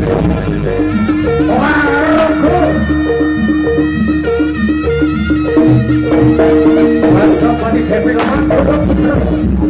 Thank you.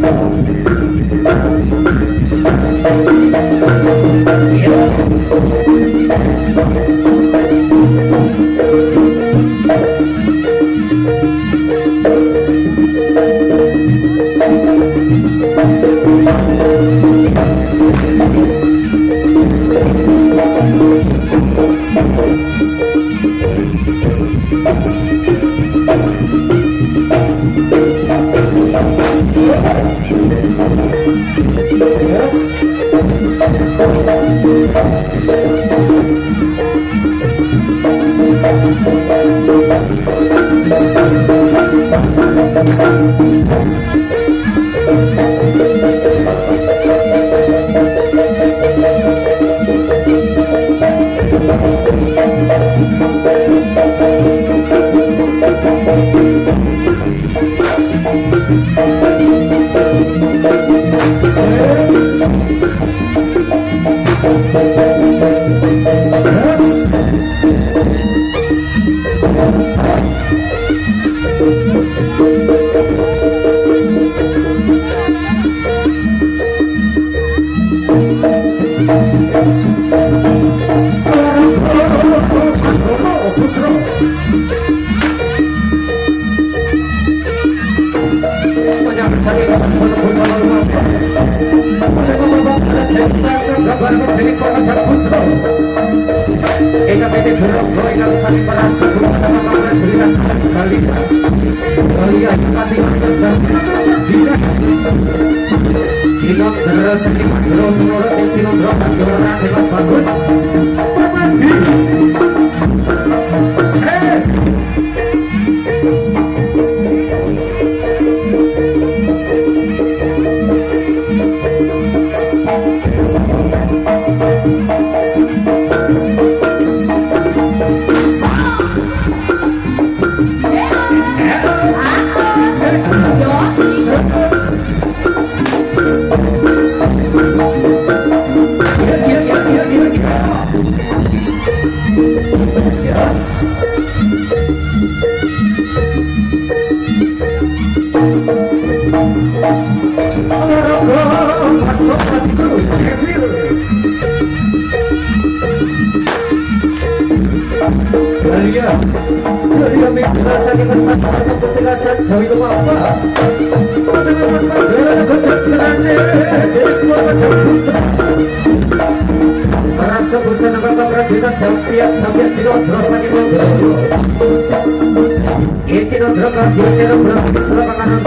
Kilo terus, kilo turun, kilo drop, kilo rakyat bagus. Kembali. Rudra సగిరుద్ర ఏతి రుద్ర కృష్ణ రుద్ర కృష్ణ కనంత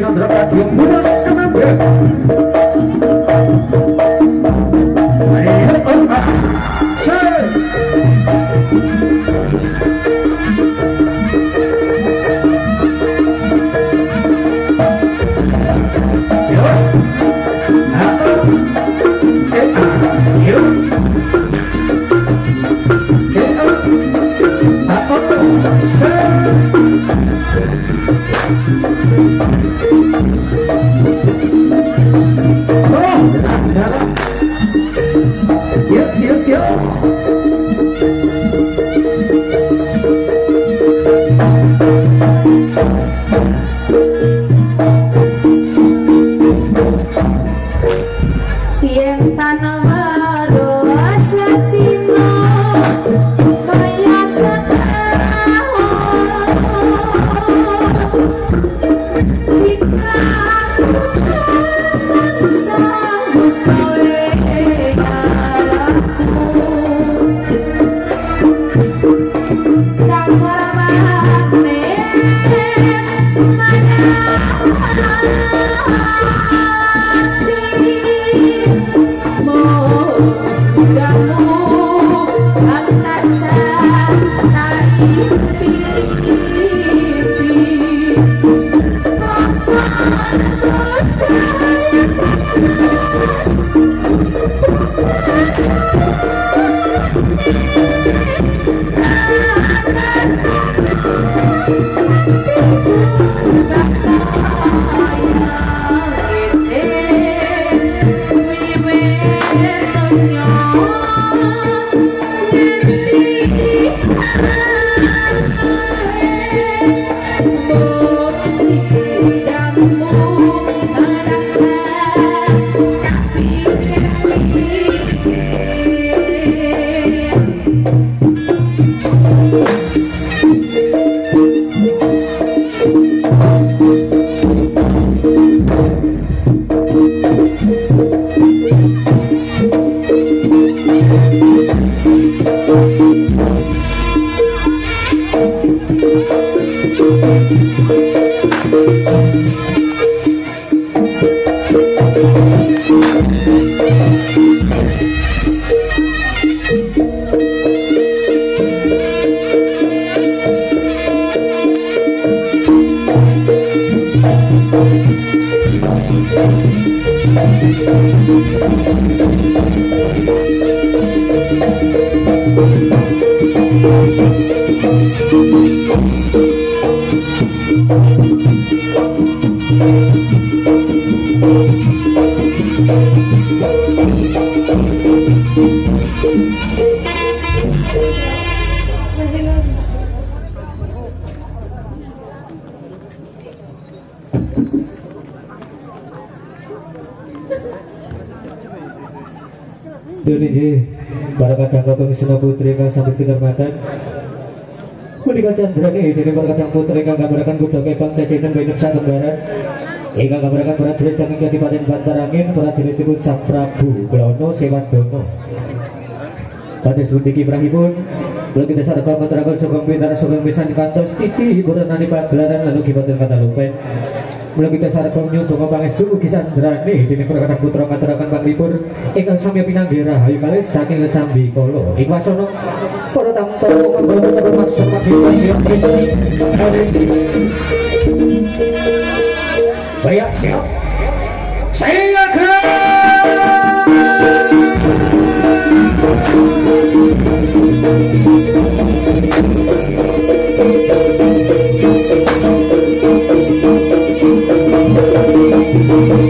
nabrak lagi yang mudah kenapa Thank you. Kang sampai kehormatan Menika candrane dene para kadang putri kang gambarakan kuda kepang caciten benuk satembaran Ika gambarakan prajurit saking Kadipaten Bantarangin prajuritipun Sang Prabu Glono Sewandono Pada sebundiki prahipun Lalu kita sadar matarakan sugeng pintar sugeng pisan kantos titi hiburan nani pagelaran lalu kibatin kata lupen Mula kita sarkom nyuto pangestu ugi sandrane dene perkara putra ngaturaken panglipur ingkang samya pinanggih rahayu kalih saking sambi kala. Ing wasana para tampa kembali maksud mati pasien pribadi. Baik, siap. Saya Thank Thank you.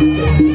Música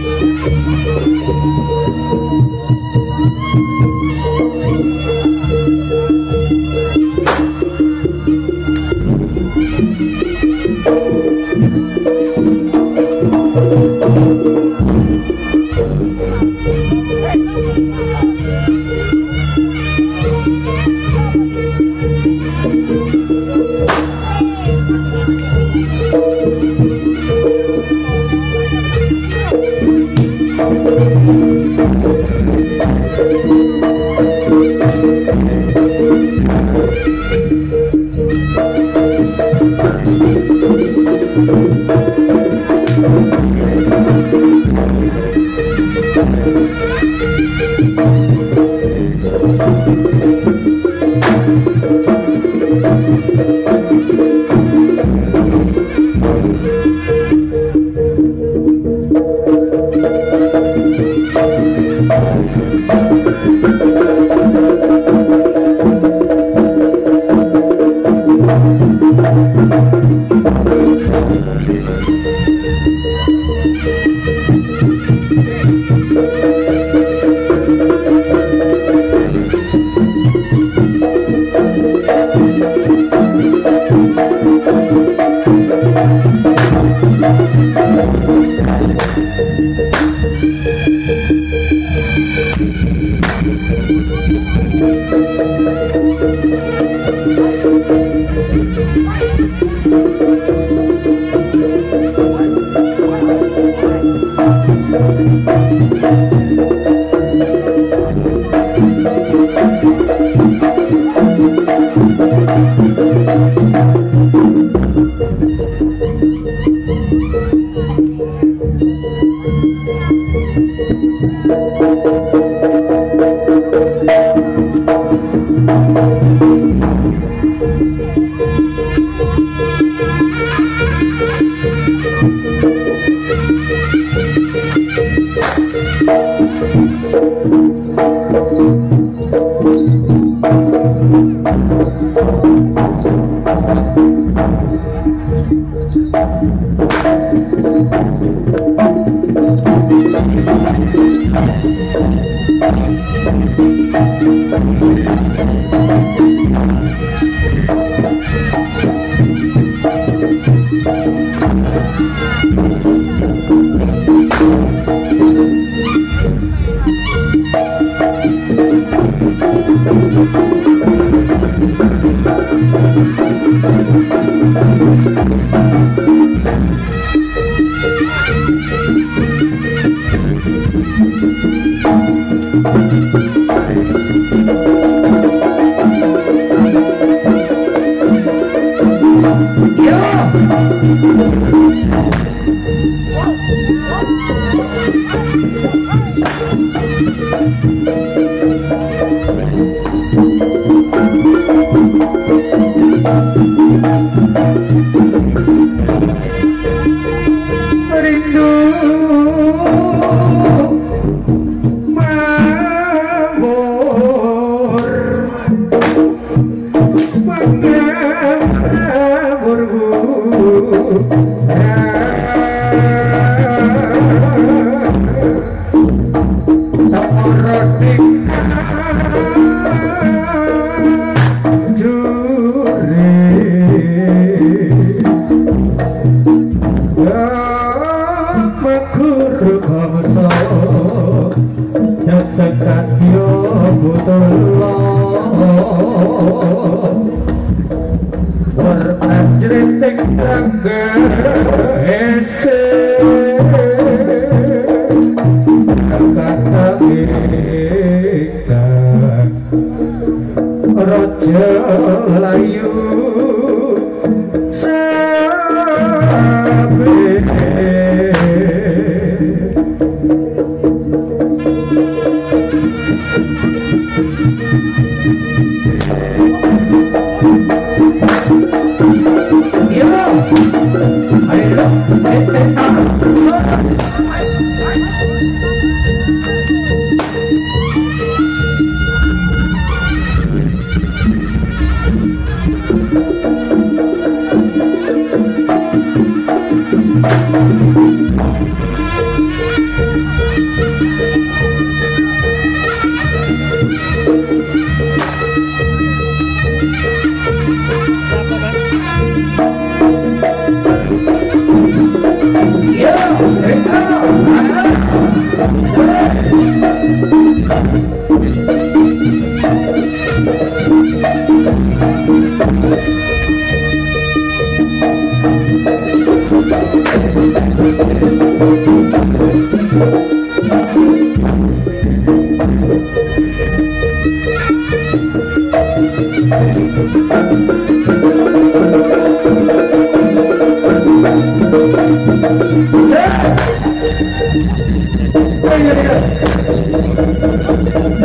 入れて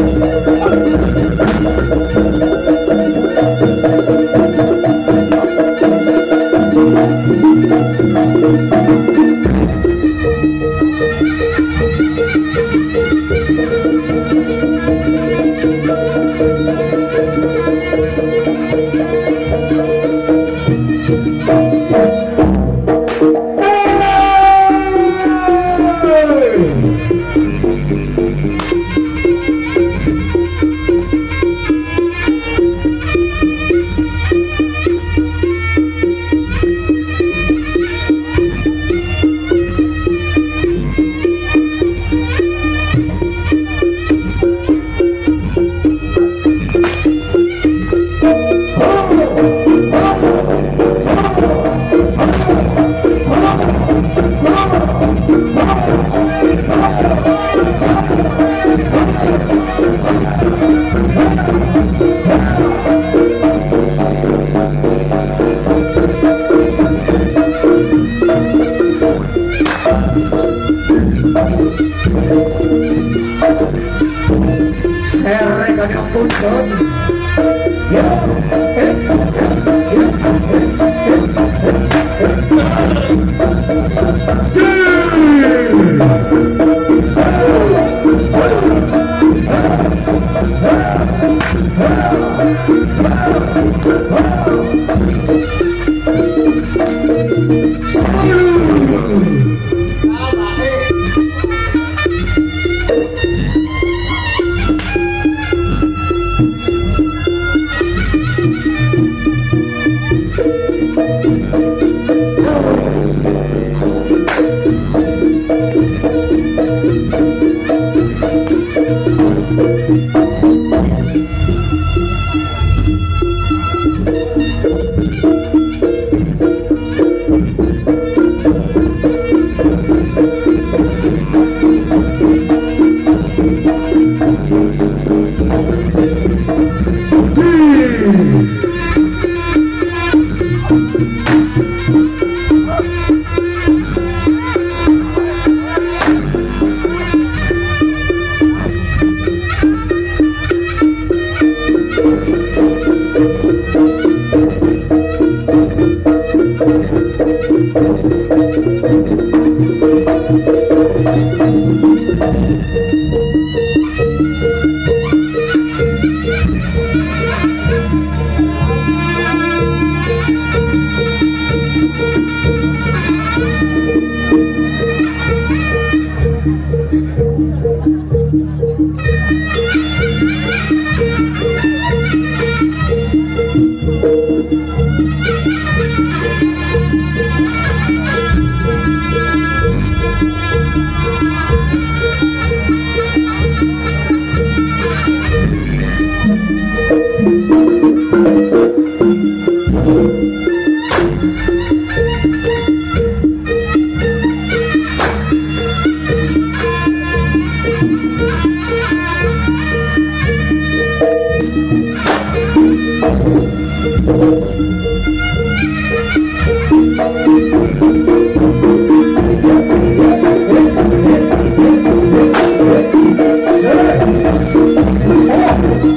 Oh,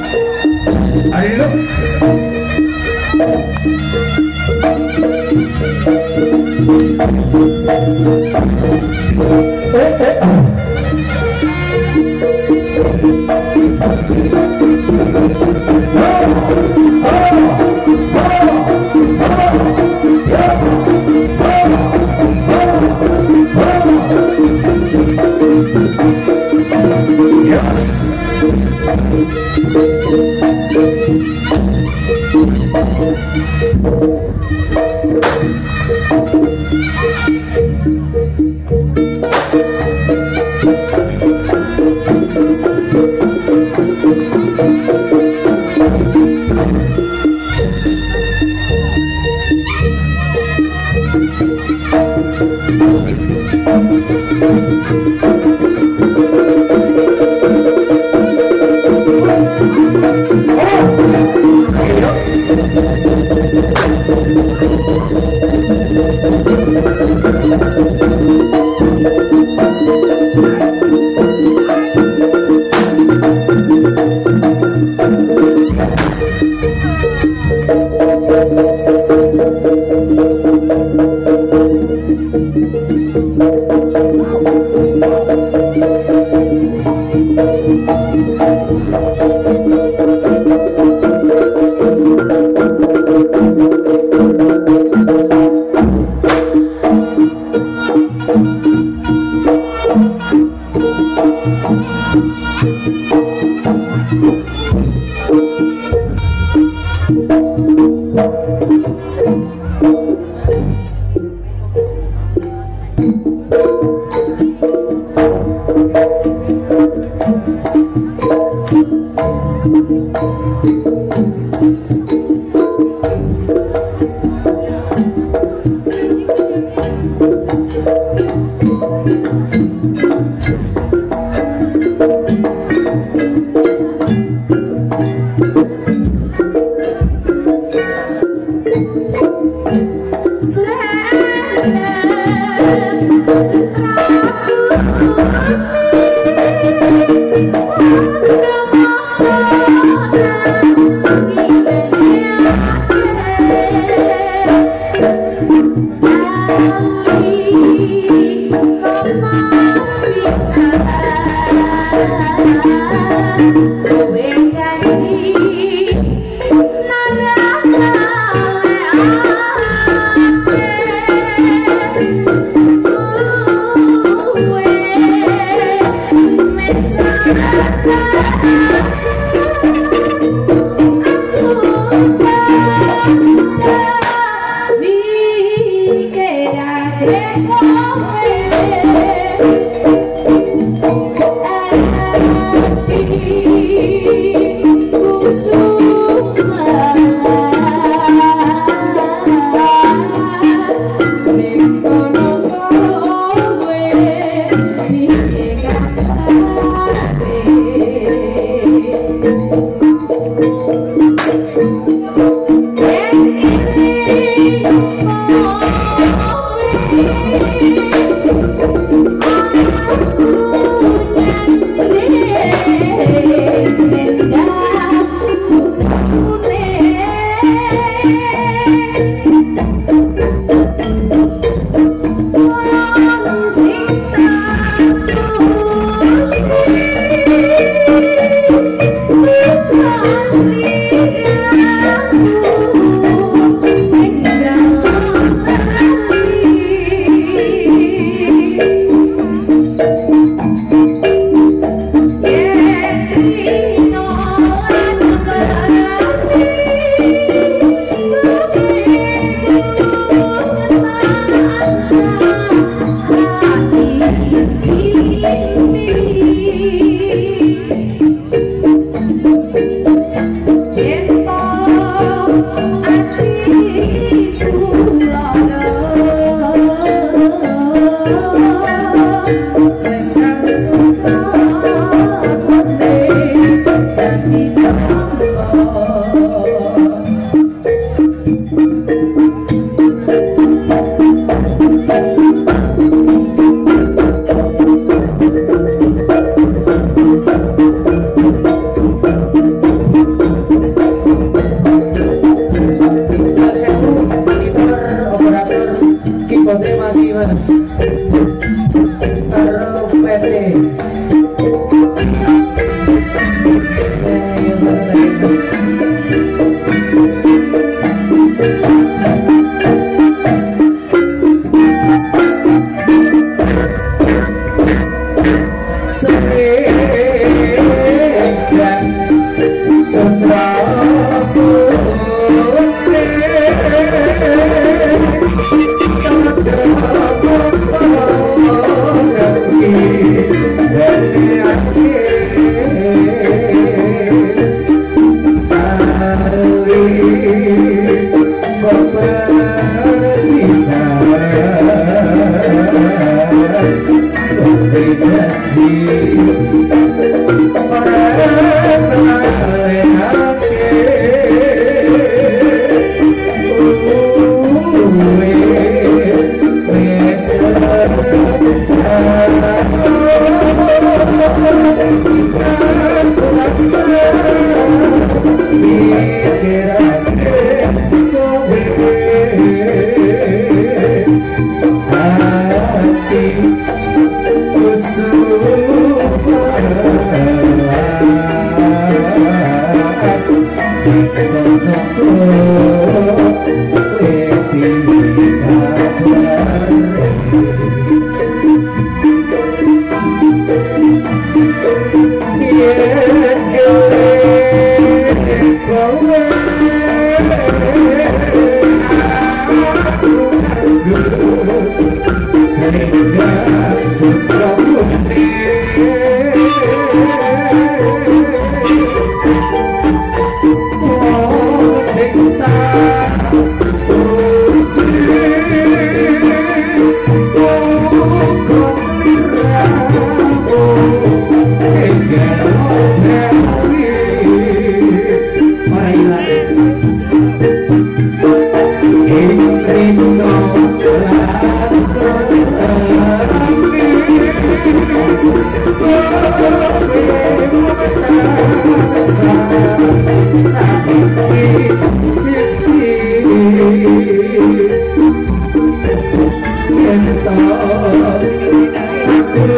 oh.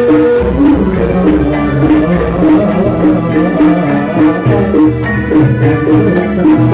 Thank you.